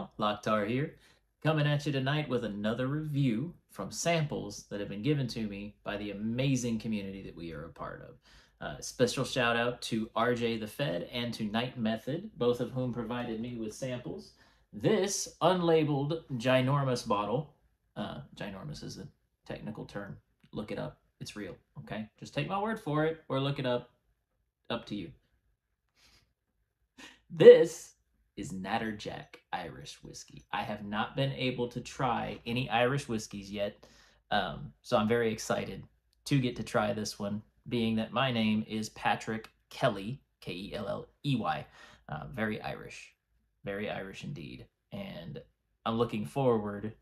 y'all? Loctar here, coming at you tonight with another review from samples that have been given to me by the amazing community that we are a part of. Uh, special shout out to RJ the Fed and to Night Method, both of whom provided me with samples. This unlabeled ginormous bottle, uh, ginormous is a technical term, look it up, it's real, okay? Just take my word for it or look it up, up to you. This is Natterjack Irish whiskey. I have not been able to try any Irish whiskeys yet, um, so I'm very excited to get to try this one, being that my name is Patrick Kelley, K E L L E Y. Uh, very Irish, very Irish indeed. And I'm looking forward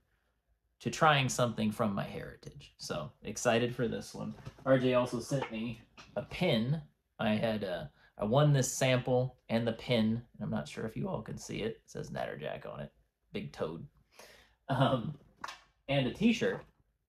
to trying something from my heritage. So excited for this one. RJ also sent me a pin. I had uh, I won this sample and the pin. I'm not sure if you all can see it. It says Natterjack on it, big toad. Um, and a t-shirt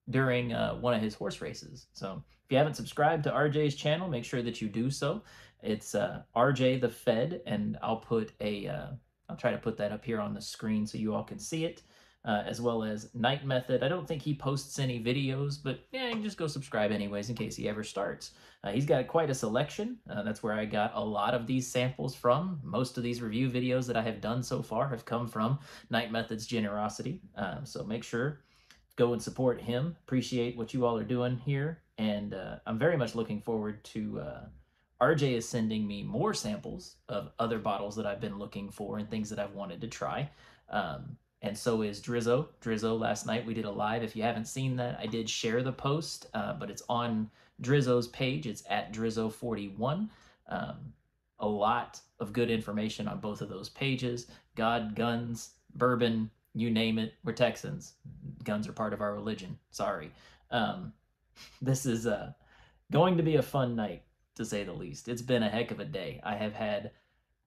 during uh, one of his horse races. So if you haven't subscribed to RJ's channel, make sure that you do so. It's uh, RJ the Fed, and I'll put a, will uh, try to put that up here on the screen so you all can see it uh, as well as Night Method. I don't think he posts any videos, but yeah, you just go subscribe anyways in case he ever starts. Uh, he's got quite a selection. Uh, that's where I got a lot of these samples from. Most of these review videos that I have done so far have come from Night Method's generosity. Um, so make sure go and support him. Appreciate what you all are doing here. And uh, I'm very much looking forward to uh, RJ is sending me more samples of other bottles that I've been looking for and things that I've wanted to try. Um, and so is Drizzo. Drizzo, last night we did a live. If you haven't seen that, I did share the post, uh, but it's on Drizzo's page. It's at Drizzo41. Um, a lot of good information on both of those pages. God, guns, bourbon, you name it. We're Texans. Guns are part of our religion. Sorry. Um, this is uh, going to be a fun night, to say the least. It's been a heck of a day. I have had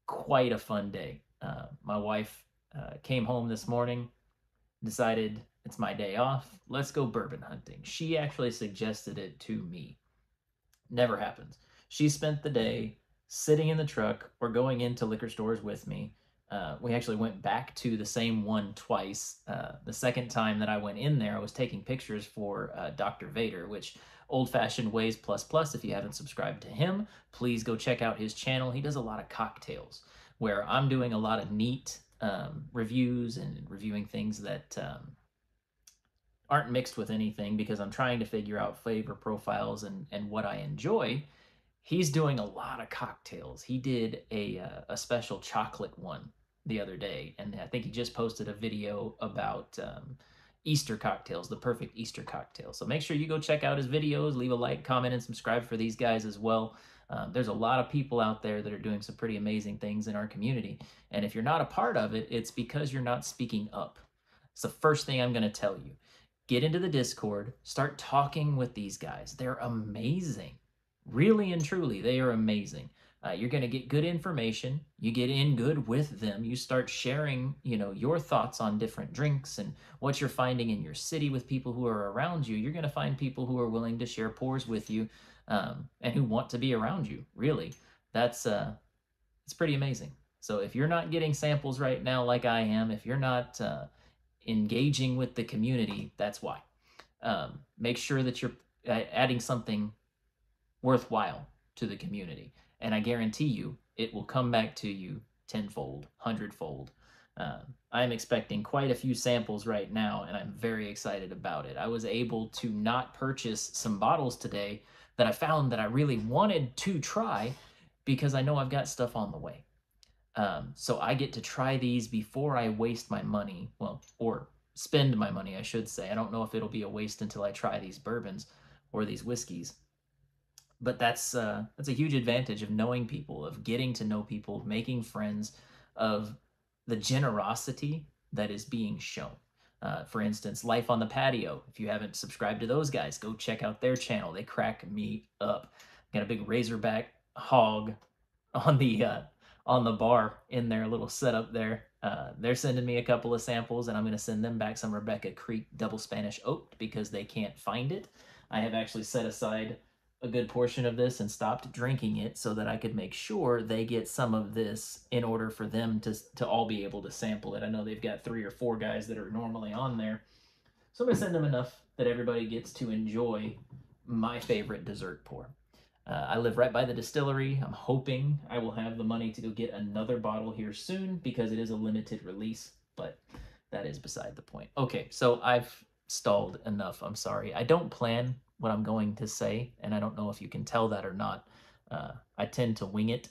quite a fun day. Uh, my wife uh, came home this morning, decided it's my day off. Let's go bourbon hunting. She actually suggested it to me. Never happens. She spent the day sitting in the truck or going into liquor stores with me. Uh, we actually went back to the same one twice. Uh, the second time that I went in there, I was taking pictures for uh, Dr. Vader, which Old Fashioned Ways Plus Plus. If you haven't subscribed to him, please go check out his channel. He does a lot of cocktails where I'm doing a lot of neat um, reviews and reviewing things that um, aren't mixed with anything because I'm trying to figure out flavor profiles and, and what I enjoy. He's doing a lot of cocktails. He did a, uh, a special chocolate one the other day, and I think he just posted a video about um, Easter cocktails, the perfect Easter cocktail. So make sure you go check out his videos, leave a like, comment, and subscribe for these guys as well. Um, there's a lot of people out there that are doing some pretty amazing things in our community. And if you're not a part of it, it's because you're not speaking up. It's the first thing I'm going to tell you. Get into the Discord, start talking with these guys. They're amazing. Really and truly, they are amazing. Uh, you're going to get good information. You get in good with them. You start sharing, you know, your thoughts on different drinks and what you're finding in your city with people who are around you. You're going to find people who are willing to share pours with you um, and who want to be around you. Really, that's uh, it's pretty amazing. So if you're not getting samples right now, like I am, if you're not uh, engaging with the community, that's why. Um, make sure that you're adding something worthwhile to the community, and I guarantee you, it will come back to you tenfold, hundredfold. Uh, I'm expecting quite a few samples right now, and I'm very excited about it. I was able to not purchase some bottles today that I found that I really wanted to try because I know I've got stuff on the way. Um, so I get to try these before I waste my money. Well, or spend my money, I should say. I don't know if it'll be a waste until I try these bourbons or these whiskeys. But that's uh, that's a huge advantage of knowing people, of getting to know people, making friends, of the generosity that is being shown. Uh, for instance, Life on the Patio. If you haven't subscribed to those guys, go check out their channel. They crack me up. Got a big Razorback hog on the uh, on the bar in their little setup there. Uh, they're sending me a couple of samples, and I'm going to send them back some Rebecca Creek Double Spanish Oak because they can't find it. I have actually set aside a good portion of this and stopped drinking it so that I could make sure they get some of this in order for them to, to all be able to sample it. I know they've got three or four guys that are normally on there. So I'm going to send them enough that everybody gets to enjoy my favorite dessert pour. Uh, I live right by the distillery. I'm hoping I will have the money to go get another bottle here soon because it is a limited release, but that is beside the point. Okay, so I've stalled enough. I'm sorry. I don't plan what I'm going to say, and I don't know if you can tell that or not. Uh, I tend to wing it.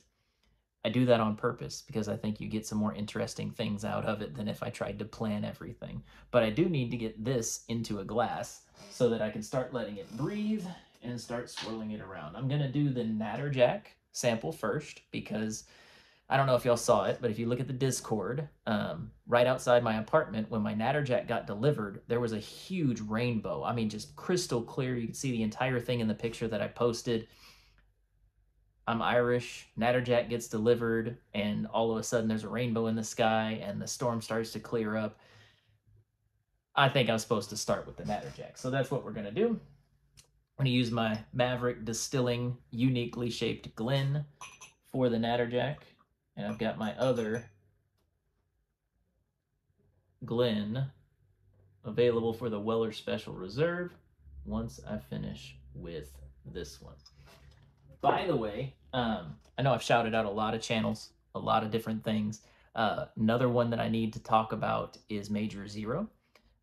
I do that on purpose because I think you get some more interesting things out of it than if I tried to plan everything. But I do need to get this into a glass so that I can start letting it breathe and start swirling it around. I'm going to do the Natterjack sample first because I don't know if y'all saw it, but if you look at the Discord, um, right outside my apartment, when my Natterjack got delivered, there was a huge rainbow. I mean, just crystal clear. You can see the entire thing in the picture that I posted. I'm Irish. Natterjack gets delivered, and all of a sudden there's a rainbow in the sky, and the storm starts to clear up. I think I'm supposed to start with the Natterjack. So that's what we're going to do. I'm going to use my Maverick Distilling uniquely shaped Glen for the Natterjack. And I've got my other Glen available for the Weller Special Reserve once I finish with this one. By the way, um, I know I've shouted out a lot of channels, a lot of different things. Uh, another one that I need to talk about is Major Xero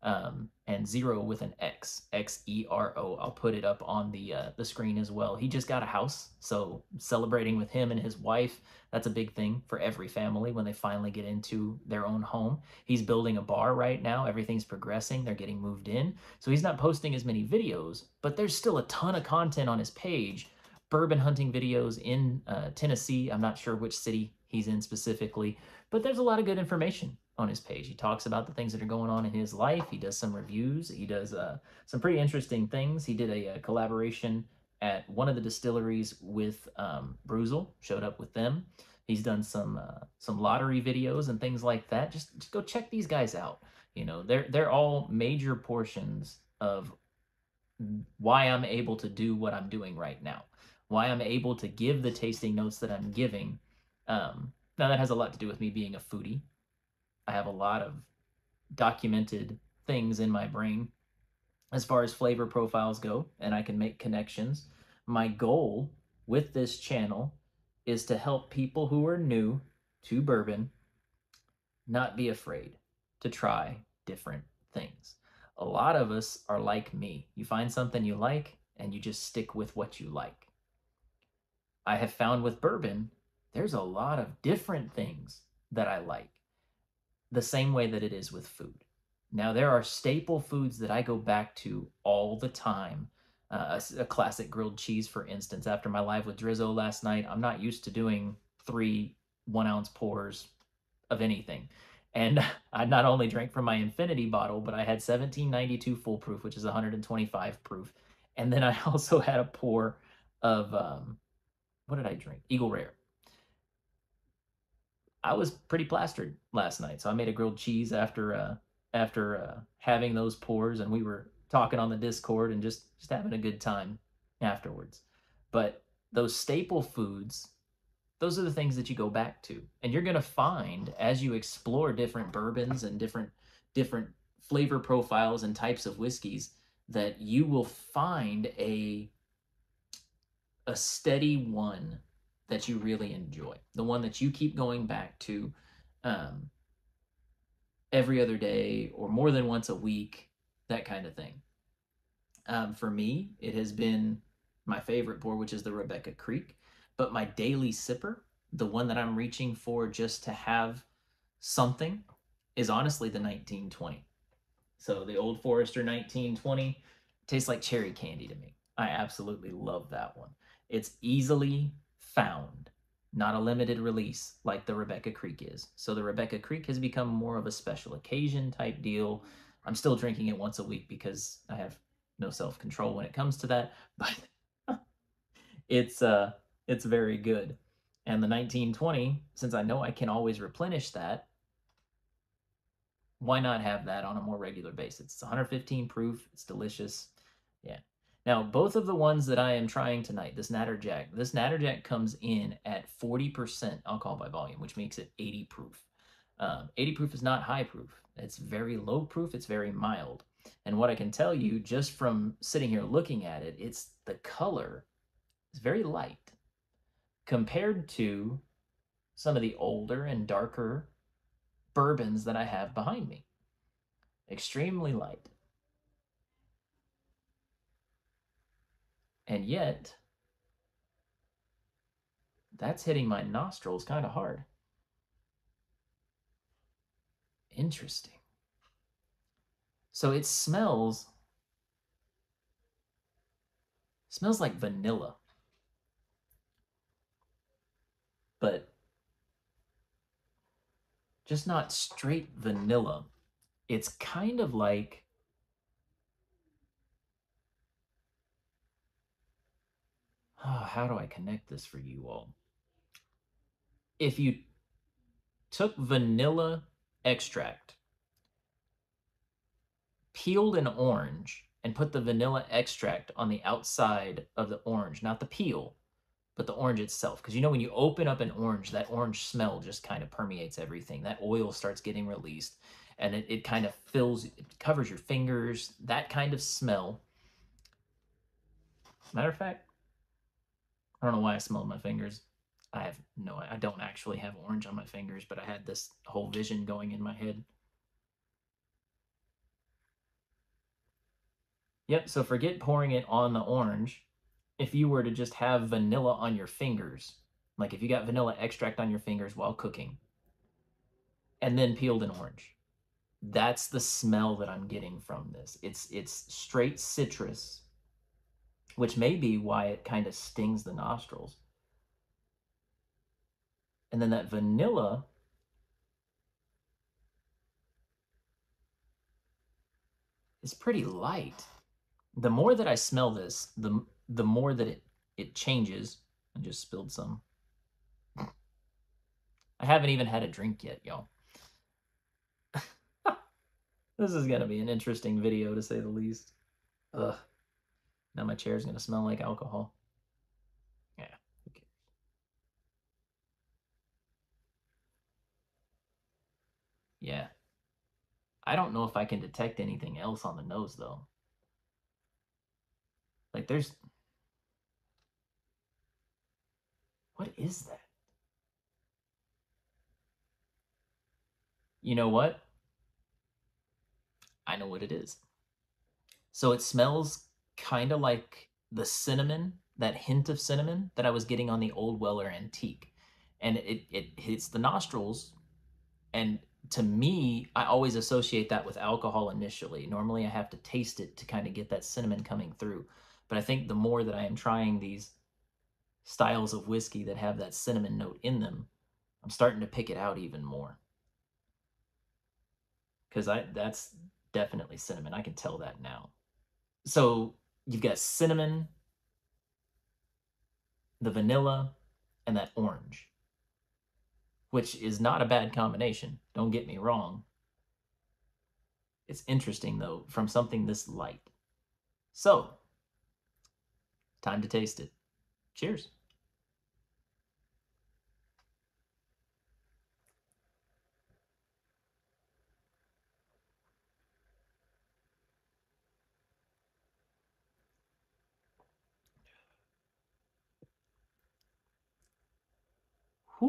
um, and zero with an X, X E R O. I'll put it up on the uh, the screen as well. He just got a house, so celebrating with him and his wife. That's a big thing for every family when they finally get into their own home. He's building a bar right now. Everything's progressing. They're getting moved in, so he's not posting as many videos, but there's still a ton of content on his page. Bourbon hunting videos in uh, Tennessee. I'm not sure which city he's in specifically, but there's a lot of good information on his page. He talks about the things that are going on in his life. He does some reviews. He does uh, some pretty interesting things. He did a, a, collaboration at one of the distilleries with um, Bruzel, showed up with them. He's done some uh, some lottery videos and things like that. Just, just go check these guys out. You know, they're they're all major portions of why I'm able to do what I'm doing right now. Why I'm able to give the tasting notes that I'm giving. Um, now that has a lot to do with me being a foodie I have a lot of documented things in my brain as far as flavor profiles go, and I can make connections. My goal with this channel is to help people who are new to bourbon not be afraid to try different things. A lot of us are like me. You find something you like and you just stick with what you like. I have found with bourbon, there's a lot of different things that I like the same way that it is with food. Now, there are staple foods that I go back to all the time. Uh, a, a, classic grilled cheese, for instance. After my live with Drizzo last night, I'm not used to doing three one ounce pours of anything. And I not only drank from my infinity bottle, but I had 1792 full proof, which is 125 proof. And then I also had a pour of, um, what did I drink? Eagle Rare. I was pretty plastered last night, so I made a grilled cheese after uh, after uh, having those pours, and we were talking on the Discord and just just having a good time afterwards. But those staple foods, those are the things that you go back to, and you're gonna find as you explore different bourbons and different different flavor profiles and types of whiskeys that you will find a a steady one that you really enjoy, the one that you keep going back to um, every other day or more than once a week, that kind of thing. Um, for me, it has been my favorite pour, which is the Rebecca Creek. But my daily sipper, the one that I'm reaching for just to have something, is honestly the 1920. So the Old Forester 1920 tastes like cherry candy to me. I absolutely love that one. It's easily found, not a limited release like the Rebecca Creek is. So the Rebecca Creek has become more of a special occasion type deal. I'm still drinking it once a week because I have no self-control when it comes to that, but it's uh it's very good. And the 1920, since I know I can always replenish that, why not have that on a more regular basis? It's 115 proof, it's delicious. Yeah. Now, both of the ones that I am trying tonight, this Natterjack, this Natterjack comes in at 40% alcohol by volume, which makes it 80 proof. Um, 80 proof is not high proof. It's very low proof. It's very mild. And what I can tell you just from sitting here looking at it, it's the color is very light compared to some of the older and darker bourbons that I have behind me. Extremely light. And yet, that's hitting my nostrils kind of hard. Interesting. So it smells smells like vanilla. But just not straight vanilla. It's kind of like oh, how do I connect this for you all? If you took vanilla extract, peeled an orange, and put the vanilla extract on the outside of the orange, not the peel, but the orange itself. Because you know, when you open up an orange, that orange smell just kind of permeates everything. That oil starts getting released and it, it kind of fills, it covers your fingers, that kind of smell. Matter of fact, I don't know why I smelled my fingers. I have no, I don't actually have orange on my fingers, but I had this whole vision going in my head. Yep, so forget pouring it on the orange. If you were to just have vanilla on your fingers, like if you got vanilla extract on your fingers while cooking, and then peeled an orange, that's the smell that I'm getting from this. It's it's straight citrus, which may be why it kind of stings the nostrils. And then that vanilla is pretty light the more that I smell this, the the more that it it changes. I just spilled some. I haven't even had a drink yet, y'all. this is gonna be an interesting video to say the least. Ugh. Now my chair is gonna smell like alcohol. Yeah. Okay. Yeah. I don't know if I can detect anything else on the nose though. Like there's What is that? You know what? I know what it is. So it smells kind of like the cinnamon, that hint of cinnamon that I was getting on the Old Weller Antique. And it, it hits the nostrils. And to me, I always associate that with alcohol initially. Normally, I have to taste it to kind of get that cinnamon coming through. But I think the more that I am trying these styles of whiskey that have that cinnamon note in them, I'm starting to pick it out even more. Cause I that's definitely cinnamon. I can tell that now. So you've got cinnamon, the vanilla, and that orange, which is not a bad combination. Don't get me wrong. It's interesting though, from something this light. So Time to taste it. Cheers.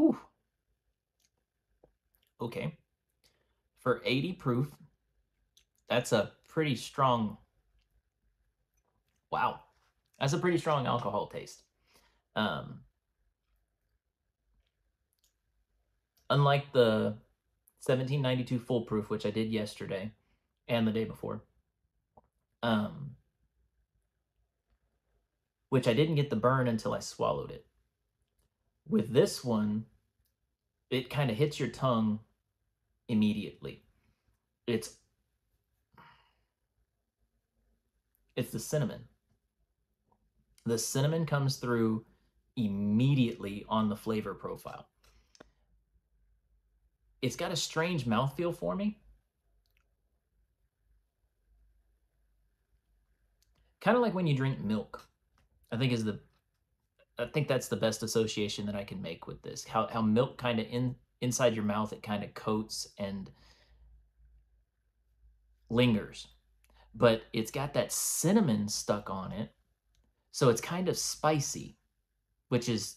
Whew. Okay. For 80 proof, that's a pretty strong. Wow. That's a pretty strong alcohol taste. Um, unlike the 1792 full proof, which I did yesterday and the day before, um, which I didn't get the burn until I swallowed it. With this one, it kind of hits your tongue immediately. It's it's the cinnamon. The cinnamon comes through immediately on the flavor profile. It's got a strange mouthfeel for me. kind of like when you drink milk. I think is the I think that's the best association that I can make with this. How how milk kind of in inside your mouth it kind of coats and lingers. But it's got that cinnamon stuck on it. So it's kind of spicy, which is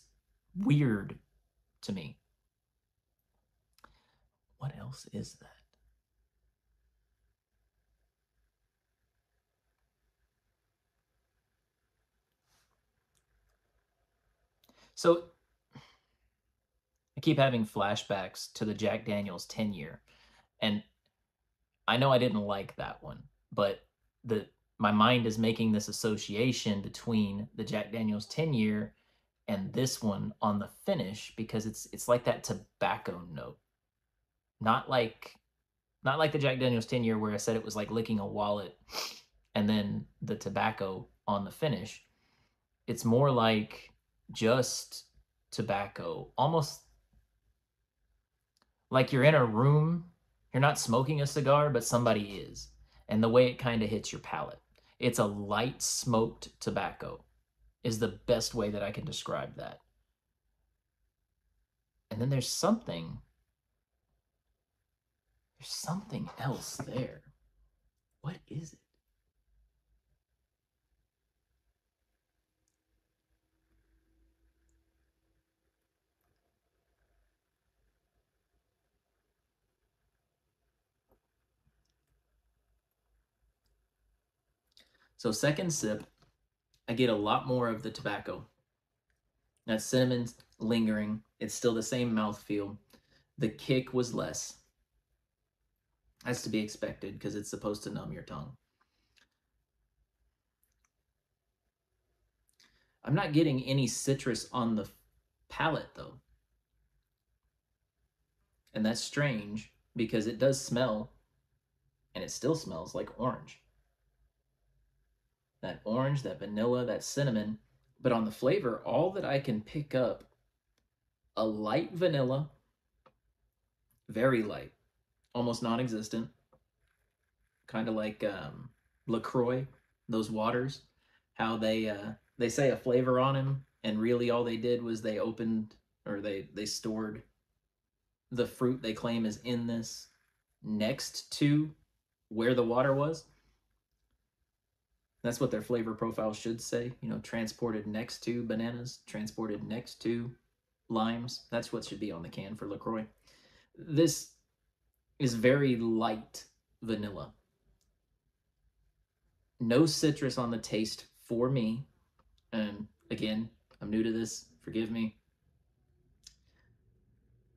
weird to me. What else is that? So I keep having flashbacks to the Jack Daniels 10 year. And I know I didn't like that one, but the my mind is making this association between the Jack Daniels 10 year and this one on the finish because it's it's like that tobacco note. Not like not like the Jack Daniels 10 year where I said it was like licking a wallet and then the tobacco on the finish. It's more like just tobacco, almost like you're in a room, you're not smoking a cigar, but somebody is. And the way it kind of hits your palate. It's a light smoked tobacco, is the best way that I can describe that. And then there's something, there's something else there. What is it? So second sip, I get a lot more of the tobacco. That cinnamon's lingering. It's still the same mouthfeel. The kick was less. That's to be expected because it's supposed to numb your tongue. I'm not getting any citrus on the palate though. And that's strange because it does smell and it still smells like orange that orange, that vanilla, that cinnamon. But on the flavor, all that I can pick up a light vanilla, very light, almost non existent, kind of like um, LaCroix, those waters, how they, uh, they say a flavor on them, and really all they did was they opened or they, they stored the fruit they claim is in this next to where the water was that's what their flavor profile should say. You know, transported next to bananas, transported next to limes. That's what should be on the can for LaCroix. This is very light vanilla. No citrus on the taste for me. And again, I'm new to this. Forgive me.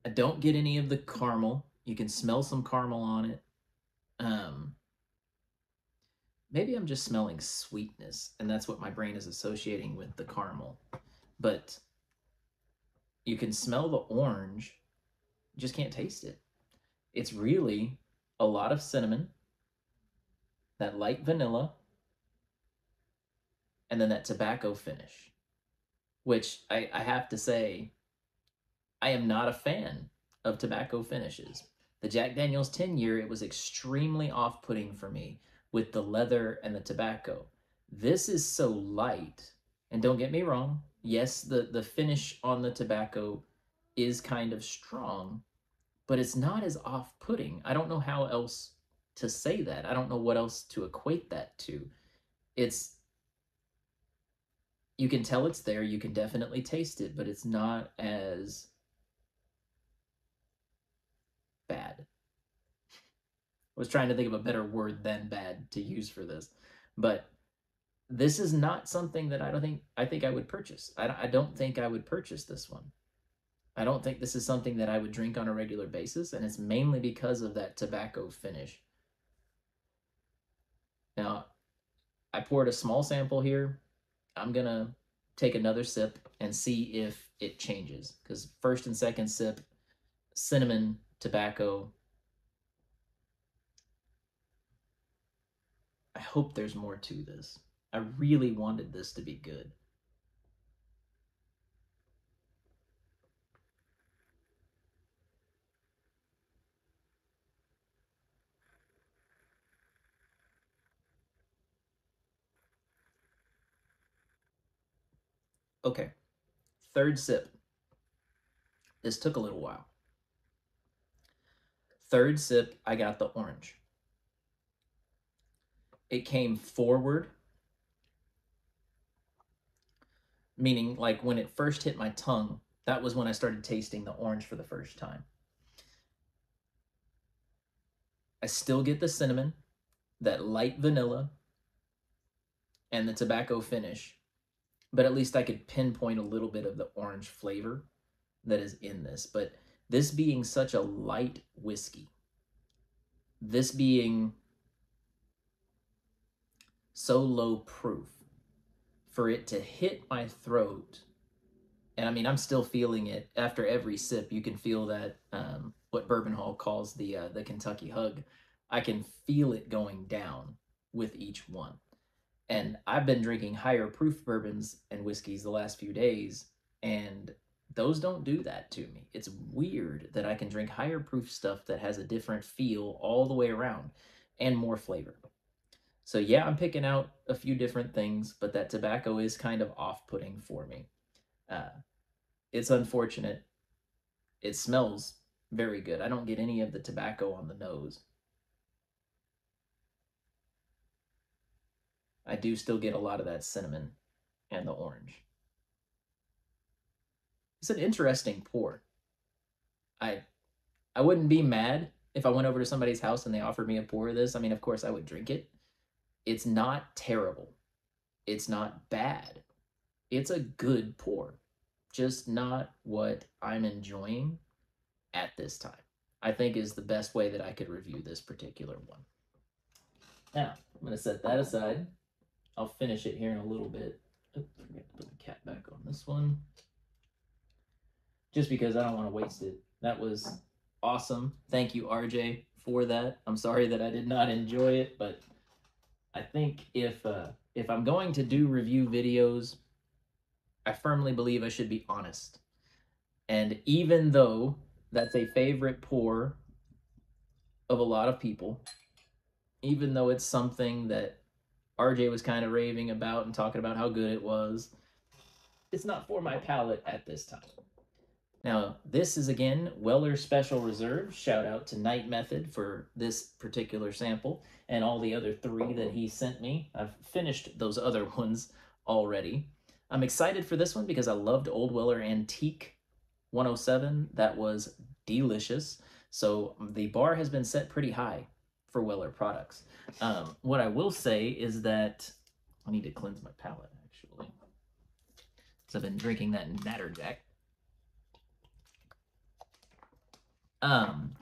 I don't get any of the caramel. You can smell some caramel on it. Um, maybe I'm just smelling sweetness, and that's what my brain is associating with the caramel. But you can smell the orange, just can't taste it. It's really a lot of cinnamon, that light vanilla, and then that tobacco finish, which I, I have to say, I am not a fan of tobacco finishes. The Jack Daniels 10 year, it was extremely off putting for me with the leather and the tobacco. This is so light, and don't get me wrong, yes, the, the finish on the tobacco is kind of strong, but it's not as off putting. I don't know how else to say that. I don't know what else to equate that to. It's, you can tell it's there, you can definitely taste it, but it's not as bad was trying to think of a better word than bad to use for this. But this is not something that I don't think I think I would purchase. I, I don't think I would purchase this one. I don't think this is something that I would drink on a regular basis, and it's mainly because of that tobacco finish. Now, I poured a small sample here. I'm gonna take another sip and see if it changes. Because first and second sip, cinnamon, tobacco, I hope there's more to this. I really wanted this to be good. Okay, third sip. This took a little while. Third sip, I got the orange. It came forward, meaning like when it first hit my tongue, that was when I started tasting the orange for the first time. I still get the cinnamon, that light vanilla, and the tobacco finish, but at least I could pinpoint a little bit of the orange flavor that is in this. But this being such a light whiskey, this being so low proof, for it to hit my throat, and I mean, I'm still feeling it after every sip. You can feel that um, what Bourbon Hall calls the uh, the Kentucky hug. I can feel it going down with each one. And I've been drinking higher proof bourbons and whiskeys the last few days, and those don't do that to me. It's weird that I can drink higher proof stuff that has a different feel all the way around and more flavor. So, yeah, I'm picking out a few different things, but that tobacco is kind of off putting for me. Uh, it's unfortunate. It smells very good. I don't get any of the tobacco on the nose. I do still get a lot of that cinnamon and the orange. It's an interesting pour. I I wouldn't be mad if I went over to somebody's house and they offered me a pour of this. I mean, of course I would drink it. It's not terrible. It's not bad. It's a good pour. Just not what I'm enjoying at this time. I think is the best way that I could review this particular one. Now, I'm going to set that aside. I'll finish it here in a little bit. Oh, forget to put the cap back on this one. Just because I don't want to waste it. That was awesome. Thank you, RJ, for that. I'm sorry that I did not enjoy it, but I think if uh, if I'm going to do review videos, I firmly believe I should be honest. And even though that's a favorite pour of a lot of people, even though it's something that RJ was kind of raving about and talking about how good it was. It's not for my palate at this time. Now, this is again Weller Special Reserve. Shout out to Night Method for this particular sample and all the other three that he sent me. I've finished those other ones already. I'm excited for this one because I loved Old Weller Antique 107. That was delicious. So the bar has been set pretty high for Weller products. Um, what I will say is that I need to cleanse my palate actually. Because I've been drinking that Natterjack. Um,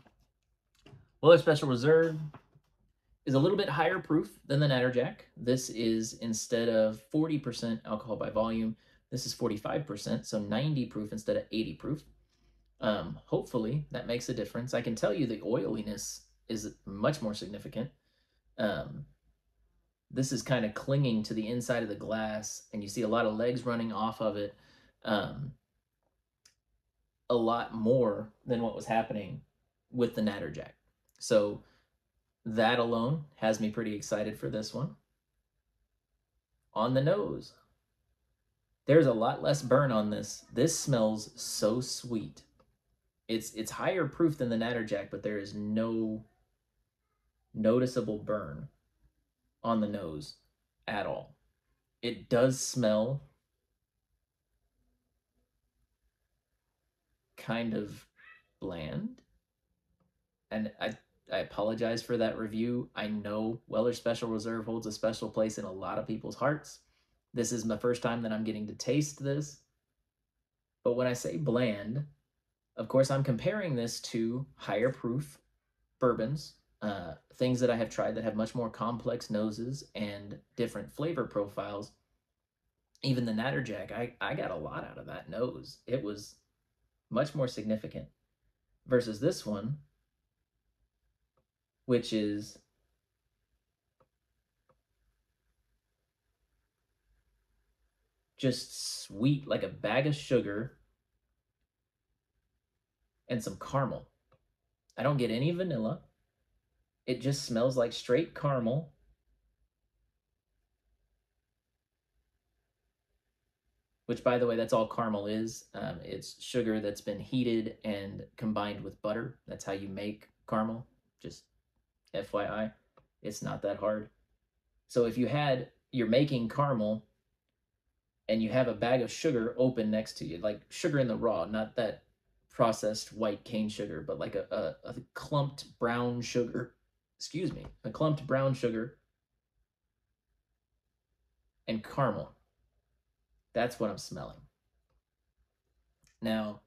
Weller Special Reserve is a little bit higher proof than the Natterjack. This is instead of 40% alcohol by volume, this is 45%, so 90 proof instead of 80 proof. Um, hopefully that makes a difference. I can tell you the oiliness is much more significant. Um, this is kind of clinging to the inside of the glass, and you see a lot of legs running off of it. Um, a lot more than what was happening with the Natterjack. So that alone has me pretty excited for this one. On the nose, there's a lot less burn on this. This smells so sweet. It's it's higher proof than the Natterjack, but there is no noticeable burn on the nose at all. It does smell kind of bland. And I, I apologize for that review. I know Weller Special Reserve holds a special place in a lot of people's hearts. This is my first time that I'm getting to taste this. But when I say bland, of course, I'm comparing this to higher proof bourbons uh, things that I have tried that have much more complex noses and different flavor profiles. Even the Natterjack, I, I got a lot out of that nose. It was much more significant versus this one, which is just sweet like a bag of sugar and some caramel. I don't get any vanilla. It just smells like straight caramel. Which by the way, that's all caramel is. Um, it's sugar that's been heated and combined with butter. That's how you make caramel. Just FYI, it's not that hard. So if you had, you're making caramel and you have a bag of sugar open next to you, like sugar in the raw, not that processed white cane sugar, but like a, a, a clumped brown sugar, excuse me, a clumped brown sugar and caramel. That's what I'm smelling. Now,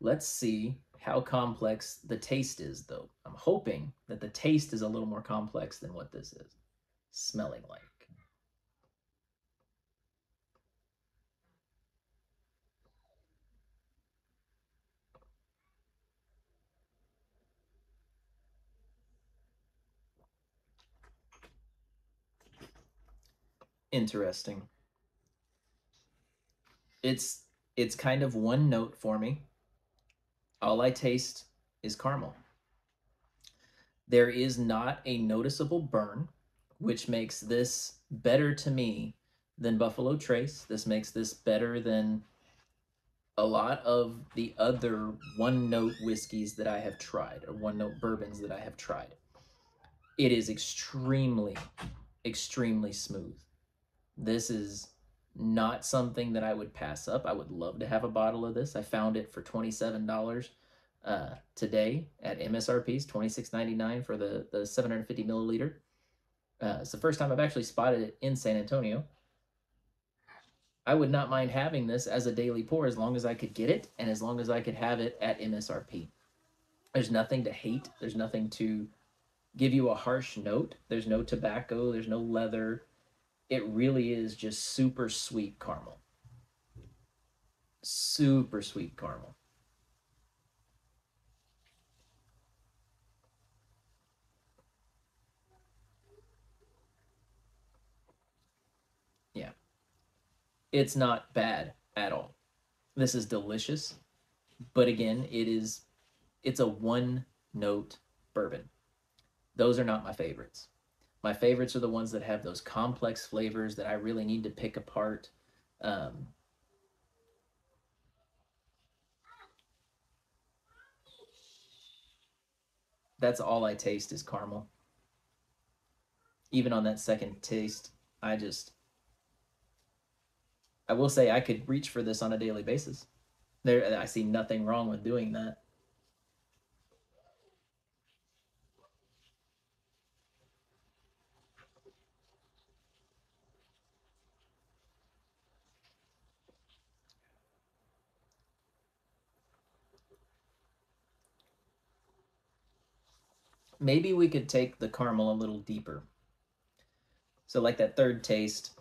let's see how complex the taste is, though. I'm hoping that the taste is a little more complex than what this is smelling like. Interesting. It's it's kind of one note for me. All I taste is caramel. There is not a noticeable burn, which makes this better to me than Buffalo Trace. This makes this better than a lot of the other one note whiskeys that I have tried, or one note bourbons that I have tried. It is extremely, extremely smooth. This is not something that I would pass up. I would love to have a bottle of this. I found it for $27 uh, today at MSRP's $26.99 for the, the 750 milliliter. Uh, it's the first time I've actually spotted it in San Antonio. I would not mind having this as a daily pour as long as I could get it and as long as I could have it at MSRP. There's nothing to hate. There's nothing to give you a harsh note. There's no tobacco. There's no leather it really is just super sweet caramel. Super sweet caramel. Yeah. It's not bad at all. This is delicious. But again, it is it's a one note bourbon. Those are not my favorites. My favorites are the ones that have those complex flavors that I really need to pick apart. Um, that's all I taste is caramel. Even on that second taste, I just, I will say I could reach for this on a daily basis. There, I see nothing wrong with doing that. Maybe we could take the caramel a little deeper. So like that third taste,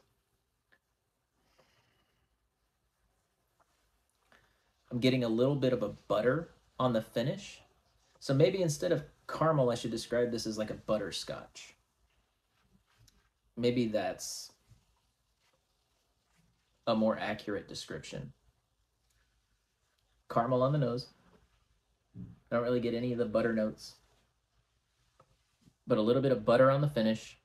I'm getting a little bit of a butter on the finish. So maybe instead of caramel, I should describe this as like a butterscotch. Maybe that's a more accurate description. Caramel on the nose. I don't really get any of the butter notes but a little bit of butter on the finish.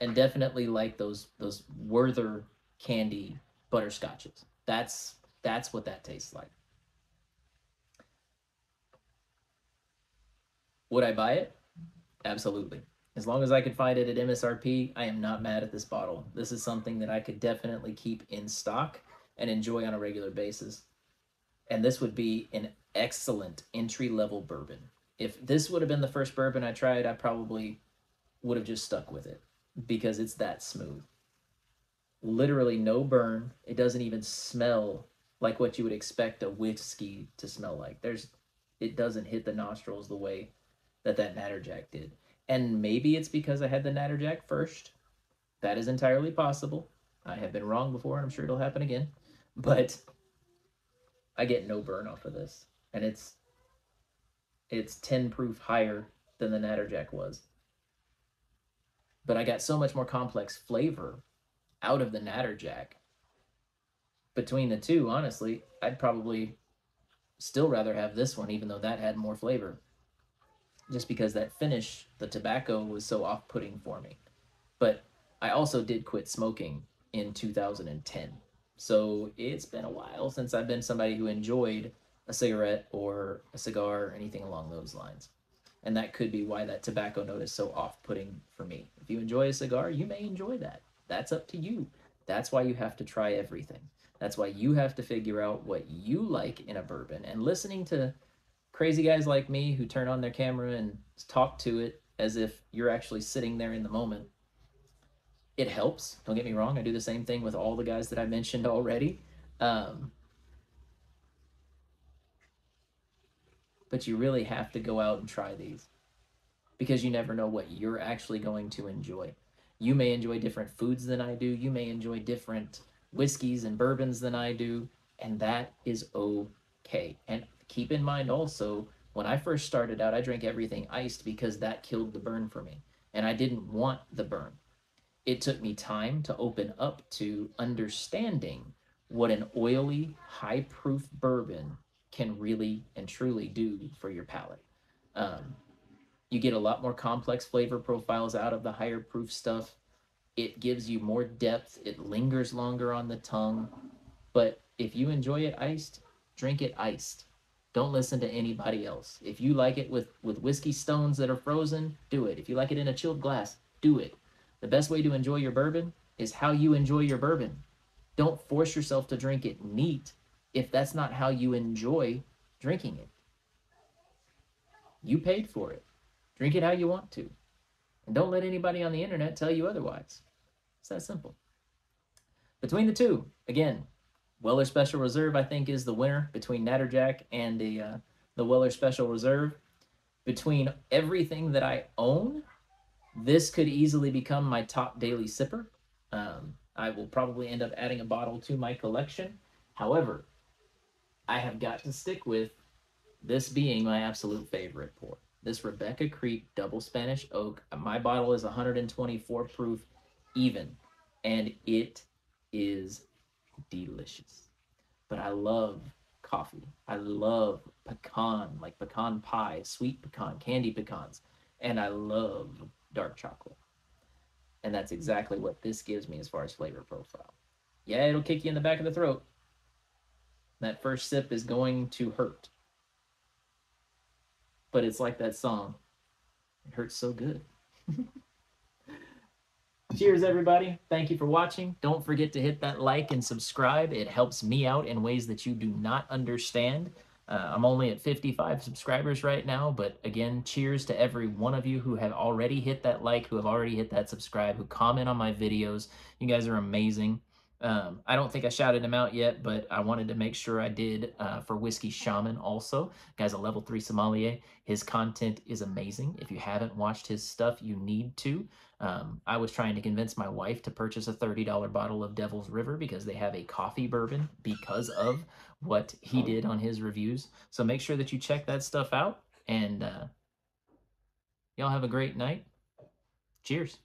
And definitely like those those Werther candy butterscotches. That's that's what that tastes like. Would I buy it? Absolutely. As long as I could find it at MSRP, I am not mad at this bottle. This is something that I could definitely keep in stock and enjoy on a regular basis. And this would be an excellent entry level bourbon if this would have been the first bourbon I tried, I probably would have just stuck with it because it's that smooth. Literally no burn. It doesn't even smell like what you would expect a whiskey to smell like. There's it doesn't hit the nostrils the way that that Natterjack did. And maybe it's because I had the Natterjack first. That is entirely possible. I have been wrong before, and I'm sure it'll happen again. But I get no burn off of this. And it's it's 10 proof higher than the Natterjack was. But I got so much more complex flavor out of the Natterjack. Between the two, honestly, I'd probably still rather have this one, even though that had more flavor. Just because that finish, the tobacco was so off putting for me. But I also did quit smoking in 2010. So it's been a while since I've been somebody who enjoyed a cigarette or a cigar or anything along those lines. And that could be why that tobacco note is so off putting for me. If you enjoy a cigar, you may enjoy that. That's up to you. That's why you have to try everything. That's why you have to figure out what you like in a bourbon. And listening to crazy guys like me who turn on their camera and talk to it as if you're actually sitting there in the moment, it helps. Don't get me wrong. I do the same thing with all the guys that I mentioned already. Um, but you really have to go out and try these because you never know what you're actually going to enjoy. You may enjoy different foods than I do. You may enjoy different whiskeys and bourbons than I do, and that is okay. And keep in mind also, when I first started out, I drank everything iced because that killed the burn for me, and I didn't want the burn. It took me time to open up to understanding what an oily, high proof bourbon can really and truly do for your palate. Um, you get a lot more complex flavor profiles out of the higher proof stuff. It gives you more depth. It lingers longer on the tongue. But if you enjoy it iced, drink it iced. Don't listen to anybody else. If you like it with, with whiskey stones that are frozen, do it. If you like it in a chilled glass, do it. The best way to enjoy your bourbon is how you enjoy your bourbon. Don't force yourself to drink it neat if that's not how you enjoy drinking it. You paid for it. Drink it how you want to. And don't let anybody on the internet tell you otherwise. It's that simple. Between the two, again, Weller Special Reserve, I think, is the winner between Natterjack and the, uh, the Weller Special Reserve. Between everything that I own, this could easily become my top daily sipper. Um, I will probably end up adding a bottle to my collection. However, I have got to stick with this being my absolute favorite pour. This Rebecca Creek Double Spanish Oak. Uh, my bottle is 124 proof even, and it is delicious. But I love coffee. I love pecan, like pecan pie, sweet pecan, candy pecans, and I love dark chocolate. And that's exactly what this gives me as far as flavor profile. Yeah, it'll kick you in the back of the throat, that first sip is going to hurt. But it's like that song. It hurts so good. Cheers, everybody. Thank you for watching. Don't forget to hit that like and subscribe. It helps me out in ways that you do not understand. Uh, I'm only at 55 subscribers right now, but again, cheers to every one of you who have already hit that like, who have already hit that subscribe, who comment on my videos. You guys are amazing. Um, I don't think I shouted him out yet, but I wanted to make sure I did uh, for Whiskey Shaman also. Guy's a level 3 sommelier. His content is amazing. If you haven't watched his stuff, you need to. Um, I was trying to convince my wife to purchase a $30 bottle of Devil's River because they have a coffee bourbon because of what he did on his reviews. So make sure that you check that stuff out. And uh, y'all have a great night. Cheers.